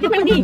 你们也